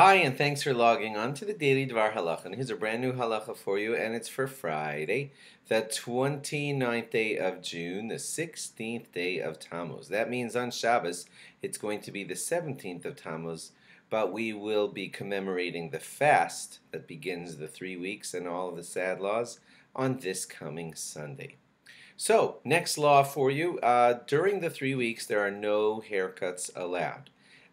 Hi, and thanks for logging on to the Daily Dvar Halacha. And here's a brand new halacha for you, and it's for Friday, the 29th day of June, the 16th day of Tammuz. That means on Shabbos, it's going to be the 17th of Tammuz, but we will be commemorating the fast that begins the three weeks and all of the sad laws on this coming Sunday. So, next law for you uh, during the three weeks, there are no haircuts allowed.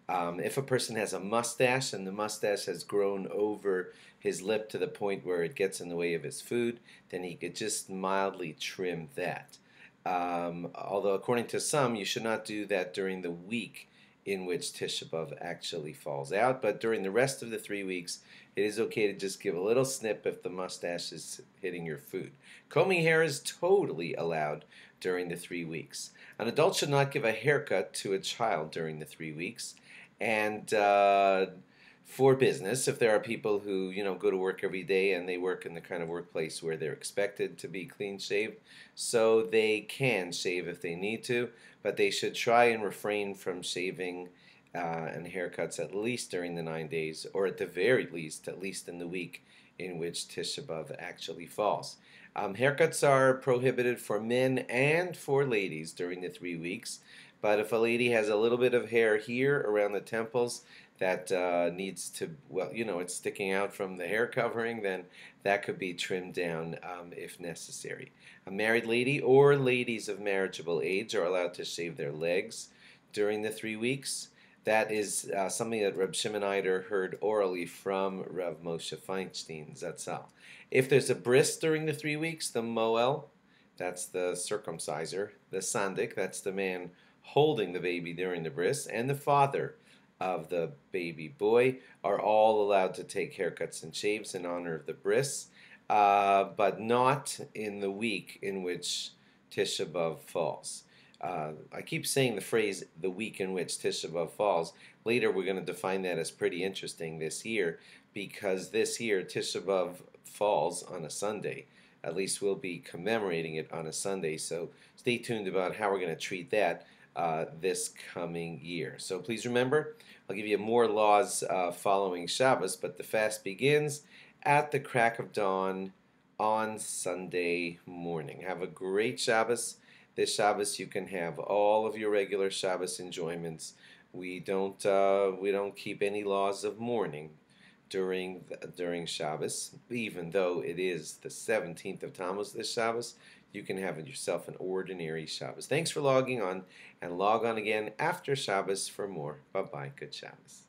Um, if a person has a mustache and the mustache has grown over his lip to the point where it gets in the way of his food, then he could just mildly trim that. Um, although, according to some, you should not do that during the week in which Tisha B'Av actually falls out. But during the rest of the three weeks, it is okay to just give a little snip if the mustache is hitting your food. Combing hair is totally allowed during the three weeks. An adult should not give a haircut to a child during the three weeks and uh, for business if there are people who you know go to work every day and they work in the kind of workplace where they're expected to be clean shaved so they can shave if they need to but they should try and refrain from shaving uh, and haircuts at least during the nine days or at the very least at least in the week in which Tisha B'Av actually falls. Um, haircuts are prohibited for men and for ladies during the three weeks. But if a lady has a little bit of hair here around the temples that uh, needs to, well, you know, it's sticking out from the hair covering, then that could be trimmed down um, if necessary. A married lady or ladies of marriageable age are allowed to shave their legs during the three weeks. That is uh, something that Reb Shimon Eider heard orally from Rav Moshe Feinstein Zatzal. If there's a bris during the three weeks, the Mohel, that's the circumciser, the Sandik, that's the man holding the baby during the bris, and the father of the baby boy are all allowed to take haircuts and shaves in honor of the bris, uh, but not in the week in which Tisha B'Av falls. Uh, I keep saying the phrase the week in which Tisha B'Av falls. Later, we're going to define that as pretty interesting this year because this year Tisha B'Av falls on a Sunday. At least we'll be commemorating it on a Sunday. So stay tuned about how we're going to treat that uh, this coming year. So please remember, I'll give you more laws uh, following Shabbos, but the fast begins at the crack of dawn on Sunday morning. Have a great Shabbos. This Shabbos you can have all of your regular Shabbos enjoyments. We don't uh, we don't keep any laws of mourning during the, during Shabbos, even though it is the 17th of Tammuz this Shabbos. You can have yourself an ordinary Shabbos. Thanks for logging on, and log on again after Shabbos for more. Bye bye. Good Shabbos.